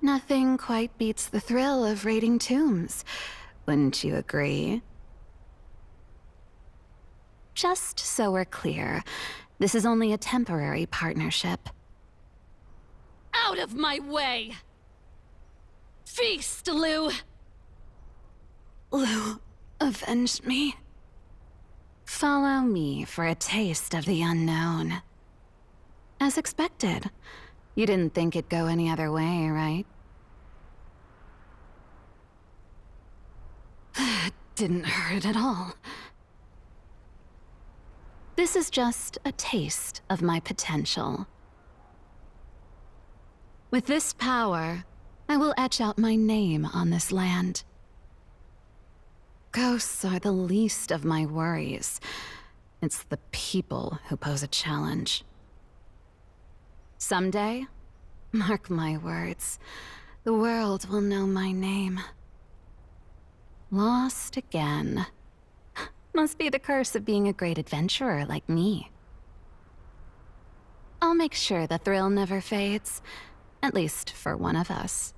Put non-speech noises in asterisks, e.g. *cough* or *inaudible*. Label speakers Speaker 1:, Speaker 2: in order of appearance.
Speaker 1: Nothing quite beats the thrill of raiding tombs. Wouldn't you agree? Just so we're clear, this is only a temporary partnership.
Speaker 2: Out of my way! Feast, Lou!
Speaker 1: Lou, avenge me. Follow me for a taste of the unknown. As expected. You didn't think it'd go any other way, right? It *sighs* didn't hurt at all. This is just a taste of my potential. With this power, I will etch out my name on this land. Ghosts are the least of my worries. It's the people who pose a challenge. Someday, mark my words, the world will know my name. Lost again. Must be the curse of being a great adventurer like me. I'll make sure the thrill never fades. At least for one of us.